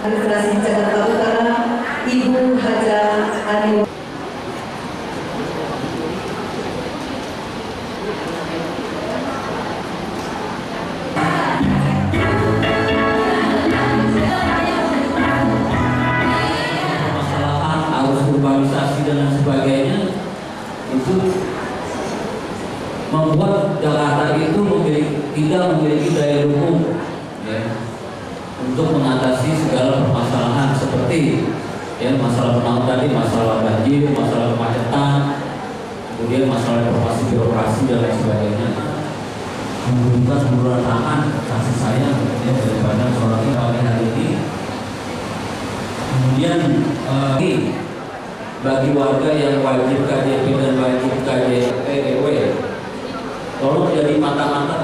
Bekasi Jakarta Utara Ibu Haja Ani itu membuat Jakarta itu memiliki, tidak memiliki daya dukung ya, untuk mengatasi segala permasalahan seperti ya masalah penang tadi masalah banjir, masalah kemacetan, kemudian masalah informasi birokrasi dan lain sebagainya. Membutuhkan uluran tangan kasih sayang ya, daripada seorang pagi hari ini. Kemudian eh, bagi warga yang wajib KJP dan wajib KJP EW, tolong jadi mata-mata